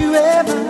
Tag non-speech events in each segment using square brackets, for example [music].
you ever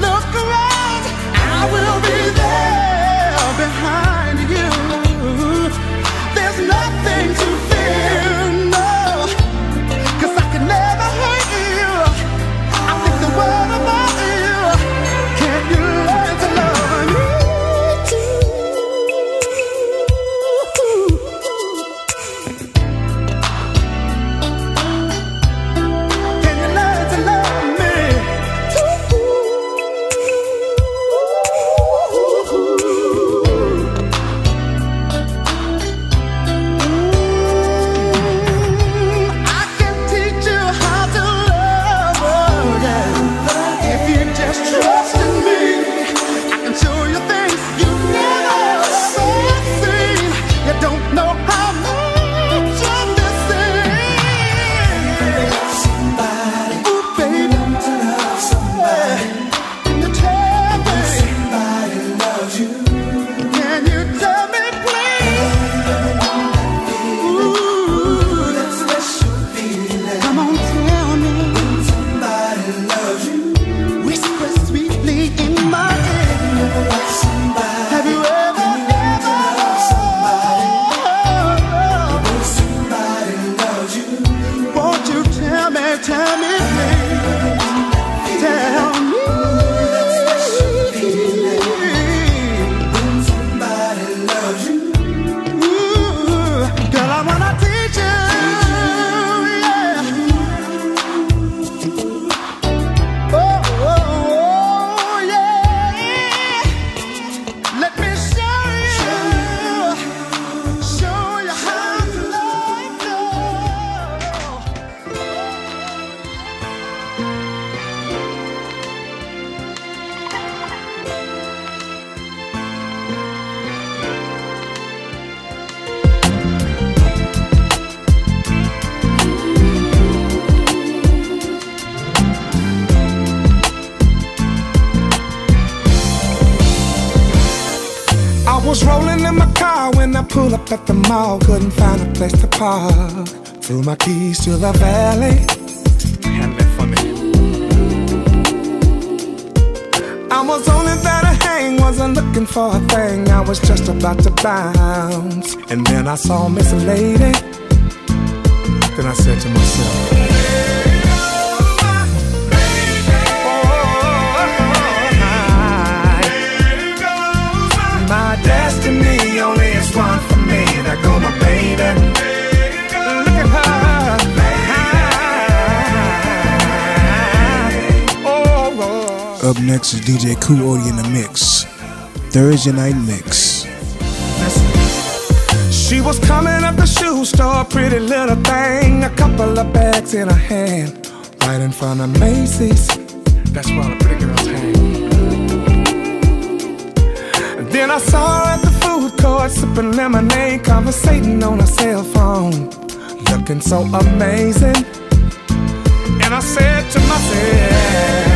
look around, I will be there. Threw my keys to the valet. Handle it for me. I was only there to hang, wasn't looking for a thing. I was just about to bounce. And then I saw Miss Lady. Then I said to myself, Up next is DJ Odie in the mix. Thursday night mix. She was coming up the shoe store, pretty little thing, a couple of bags in her hand, right in front of Macy's. That's where the pretty girls hang. Then I saw her at the food court, sipping lemonade, conversating on her cell phone, looking so amazing. And I said to myself.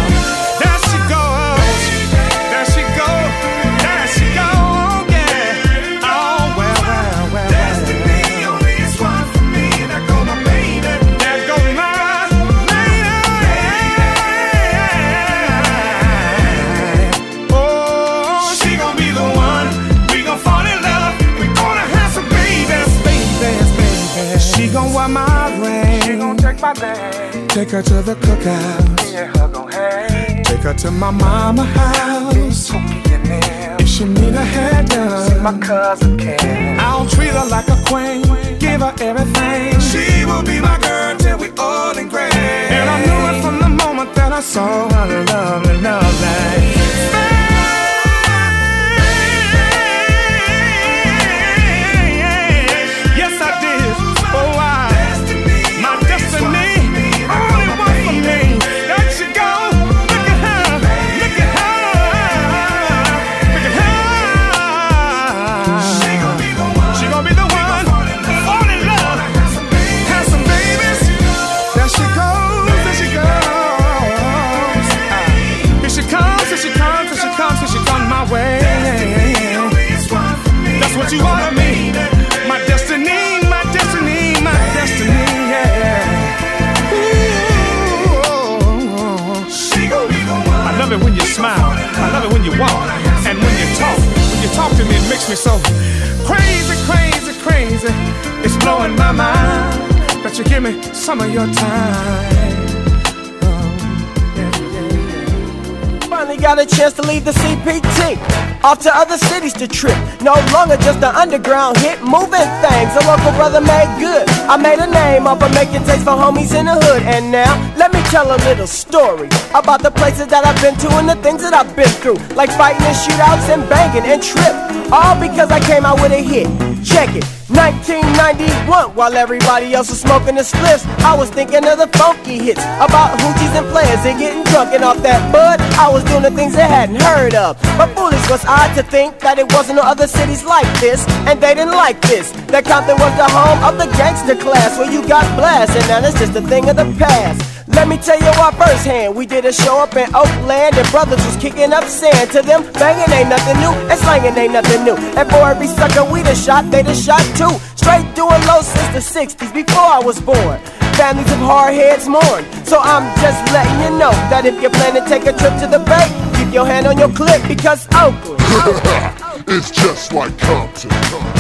Take her to the cookout. Take her to my mama house. If she need a hair done, my cousin can. I'll treat her like a queen. Give her everything. She will be my girl till we old and gray. And I knew it from the moment that I saw her lovely, lovely. Me so crazy, crazy, crazy. It's blowing my mind that you give me some of your time. Finally got a chance to leave the CPT. Off to other cities to trip. No longer just an underground hit, moving things. A local brother made good. I made a name off of making takes for homies in the hood. And now, let me tell a little story about the places that I've been to and the things that I've been through. Like fighting in shootouts and banging and trip. All because I came out with a hit. Check it. 1991, while everybody else was smoking the spliffs, I was thinking of the funky hits about hoochies and players and getting drunk and off that bud. I was doing the things they hadn't heard of. But foolish was I to think that it wasn't no other cities like this, and they didn't like this. That Compton was the home of the gangster class where you got blasted, and now it's just a thing of the past. Let me tell you our firsthand. We did a show up in Oakland and brothers was kicking up sand. To them, banging ain't nothing new and slanging ain't nothing new. And for every sucker we done shot, they done shot too. Straight doing low since the 60s before I was born. Families of hard heads mourn. So I'm just letting you know that if you plan to take a trip to the bay, keep your hand on your clip because Oakland. [laughs] it's just like Compton.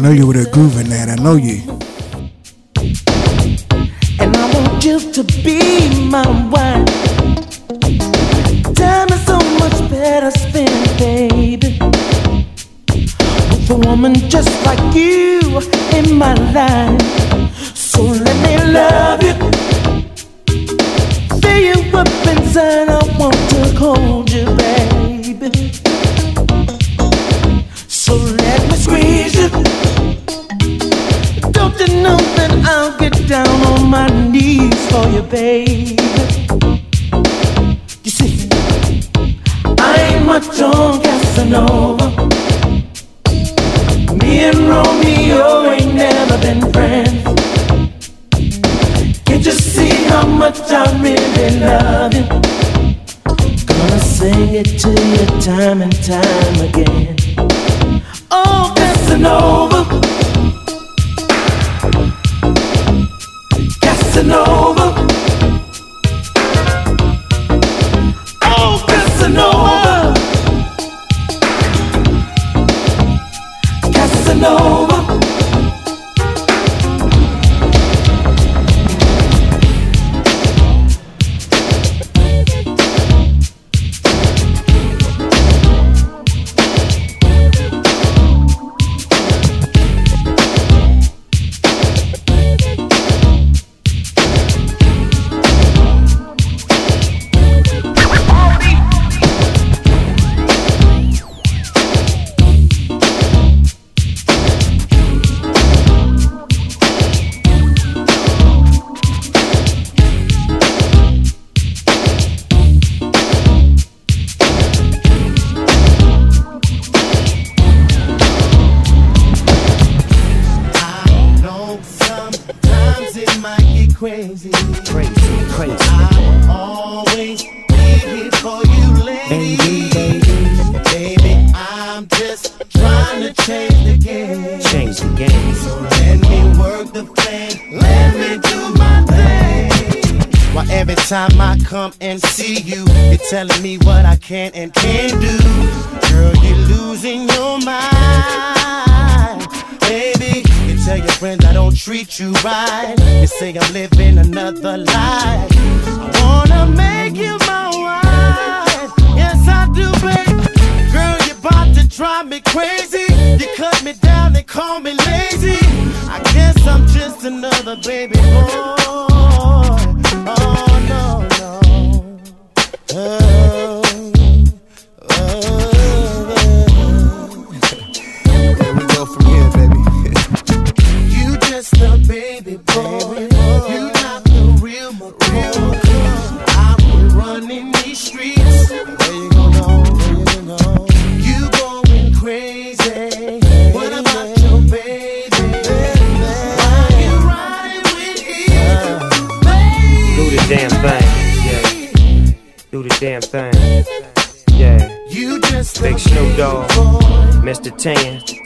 Know you with a groove in that. I know you. And I want you to be my wife. Time is so much better spent, baby. With a woman just like you in my life. So let me love you. Fill you up inside. I want to hold you, you, baby? You see, I ain't much on Casanova. Me and Romeo ain't never been friends. Can't you see how much I really love you? Gonna sing it to you time and time again. Oh, Casanova. Casanova. Know game. change the game. So let me work the thing, let me do my thing. Why every time I come and see you, you're telling me what I can and can't do. Girl, you're losing your mind. Baby, you tell your friends I don't treat you right. You say I'm living another life. I wanna make you my wife. Yes, I do, babe. Girl, you're about to drive me crazy. You cut me down and call me lazy. I guess I'm just another baby boy. Oh, no, no. Oh, Tan.